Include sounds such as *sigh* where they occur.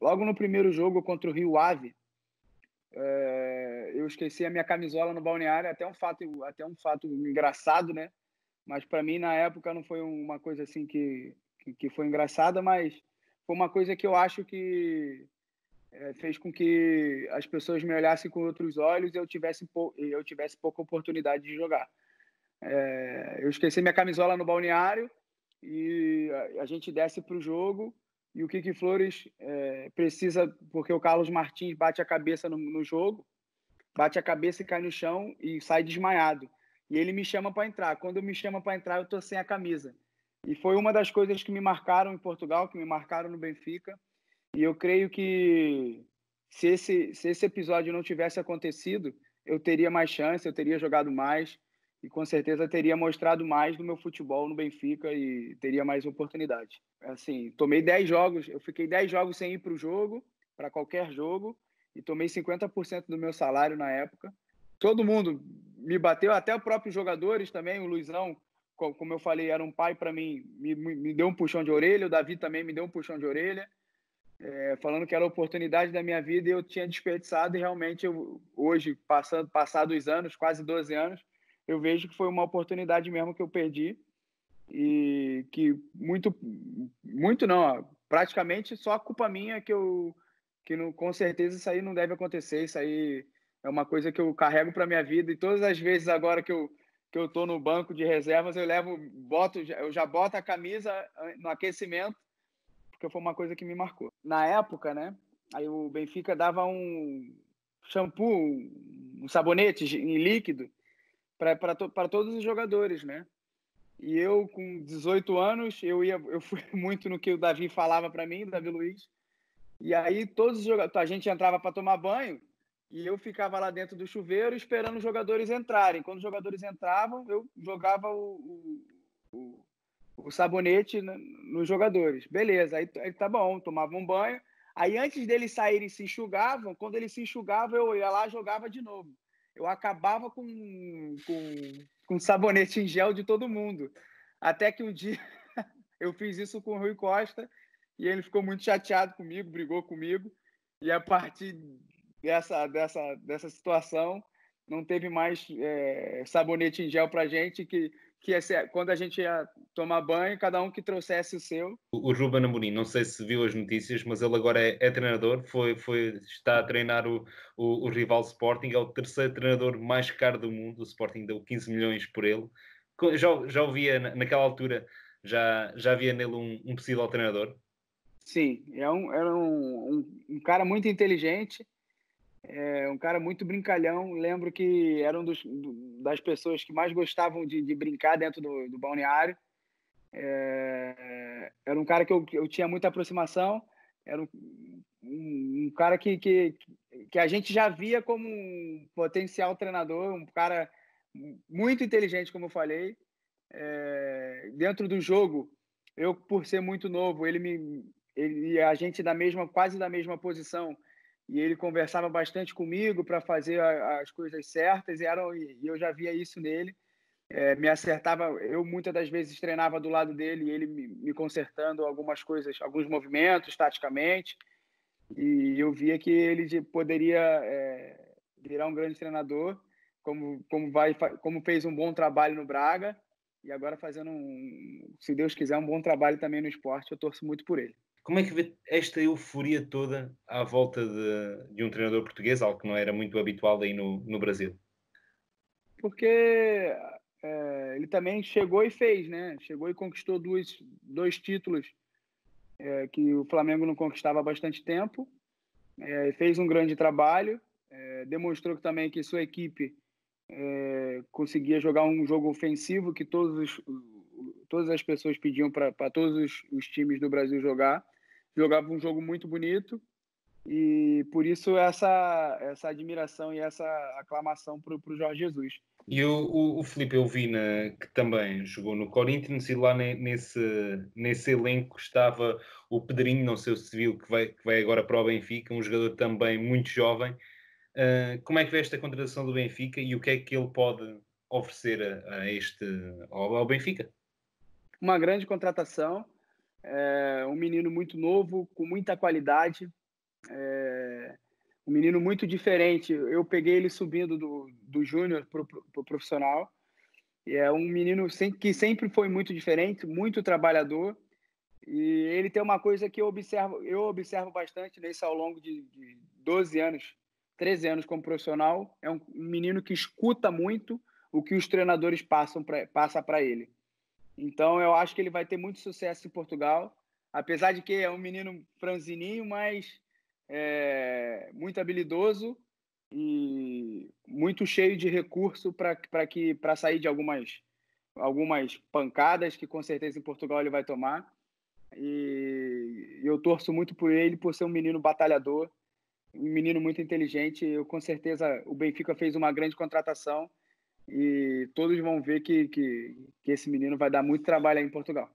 logo no primeiro jogo contra o Rio Ave, é, eu esqueci a minha camisola no balneário, até um fato, até um fato engraçado, né? Mas para mim na época não foi uma coisa assim que, que, que foi engraçada, mas foi uma coisa que eu acho que é, fez com que as pessoas me olhassem com outros olhos e eu tivesse, eu tivesse pouca oportunidade de jogar. É, eu esqueci minha camisola no balneário e a, a gente desce para o jogo e o Kiki Flores é, precisa, porque o Carlos Martins bate a cabeça no, no, jogo, bate a cabeça e cai no chão e sai desmaiado. E ele me chama para entrar. Quando me chama para entrar, eu tô sem a camisa. E foi uma das coisas que me marcaram em Portugal, que me marcaram no Benfica. E eu creio que se esse, se esse episódio não tivesse acontecido, eu teria mais chance, eu teria jogado mais e com certeza teria mostrado mais do meu futebol no Benfica e teria mais oportunidade. Assim, tomei 10 jogos, eu fiquei 10 jogos sem ir para o jogo, para qualquer jogo, e tomei 50% do meu salário na época. Todo mundo me bateu, até os próprios jogadores também, o Luizão, como eu falei, era um pai para mim, me, me deu um puxão de orelha, o Davi também me deu um puxão de orelha, é, falando que era a oportunidade da minha vida e eu tinha desperdiçado e realmente eu, hoje, passando, passados anos, quase 12 anos, eu vejo que foi uma oportunidade mesmo que eu perdi e que muito, muito não, praticamente só a culpa minha que eu, que não, com certeza isso aí não deve acontecer, isso aí é uma coisa que eu carrego para minha vida e todas as vezes agora que eu que eu tô no banco de reservas eu levo, boto, eu já boto a camisa no aquecimento porque foi uma coisa que me marcou. Na época, né? Aí o Benfica dava um shampoo, um sabonete em líquido para to, todos os jogadores, né? E eu, com 18 anos, eu ia, eu fui *laughs* muito no que o Davi falava para mim, Davi Luiz. E aí todos os jogadores, a gente entrava para tomar banho e eu ficava lá dentro do chuveiro esperando os jogadores entrarem. Quando os jogadores entravam, eu jogava o, o, o, sabonete nos jogadores. Beleza, aí, aí tá bom, tomava um banho. Aí antes deles saírem se enxugavam, quando eles se enxugavam, eu ia lá jogava de novo eu acabava com, com, com sabonete em gel de todo mundo. Até que um dia *laughs* eu fiz isso com o Rui Costa e ele ficou muito chateado comigo, brigou comigo. E a partir dessa, dessa, dessa situação, não teve mais é, sabonete em gel para gente, que que ser, quando a gente ia tomar banho, cada um que trouxesse o seu. O, o Ruben Amorim, não sei se viu as notícias, mas ele agora é, é treinador, foi, foi, está a treinar o, o, o, rival Sporting, é o terceiro treinador mais caro do mundo, o Sporting deu 15 milhões por ele. Já, já ouvia naquela altura, já, já havia nele um, um possível treinador? Sim, é um, era um, um, um cara muito inteligente, é um cara muito brincalhão. Lembro que era um dos, das pessoas que mais gostavam de, de brincar dentro do, do balneário. É, era um cara que eu, eu tinha muita aproximação. Era um, um, um, cara que, que, que a gente já via como um potencial treinador, um cara muito inteligente, como eu falei. É, dentro do jogo, eu, por ser muito novo, ele me ele, a gente da mesma, quase da mesma posição, e ele conversava bastante comigo para fazer as coisas certas e, era, e eu já via isso nele. É, me acertava, eu muitas das vezes treinava do lado dele e ele me, me consertando algumas coisas, alguns movimentos taticamente e eu via que ele poderia é, virar um grande treinador, como, como, vai, como fez um bom trabalho no Braga e agora fazendo, um, se Deus quiser, um bom trabalho também no esporte. Eu torço muito por ele. Como é que vê esta euforia toda à volta de, de um treinador português, algo que não era muito habitual aí no, no Brasil? Porque é, ele também chegou e fez, né? Chegou e conquistou dois, dois títulos é, que o Flamengo não conquistava há bastante tempo. É, fez um grande trabalho, demonstrou também que sua equipe conseguia jogar um jogo ofensivo que todos os, todas as pessoas pediam para todos os, os times do Brasil jogar jogava um jogo muito bonito e por isso essa essa admiração e essa aclamação para o Jorge Jesus. E o, o, o Felipe eu vi na, que também jogou no Corinthians e lá nesse, nesse elenco estava o Pedrinho, não sei se viu, que vai, que vai agora para o Benfica, um jogador também muito jovem. Uh, como é que vê esta contratação do Benfica e o que é que ele pode oferecer a, a este, ao, ao Benfica? Uma grande contratação, é um menino muito novo, com muita qualidade, É, um menino muito diferente. Eu peguei ele subindo do, do júnior para o pro profissional. E é um menino sem, que sempre foi muito diferente, muito trabalhador. E ele tem uma coisa que eu observo, eu observo bastante nesse ao longo de, de 12 anos, 13 anos como profissional. É um menino que escuta muito o que os treinadores passam para passa ele. Então eu acho que ele vai ter muito sucesso em Portugal, apesar de que é um menino franzininho, mas é, muito habilidoso e muito cheio de recurso para que para sair de algumas algumas pancadas que com certeza em Portugal ele vai tomar. E eu torço muito por ele por ser um menino batalhador, um menino muito inteligente. Eu com certeza o Benfica fez uma grande contratação e todos vão ver que, que, que esse menino vai dar muito trabalho aí em Portugal.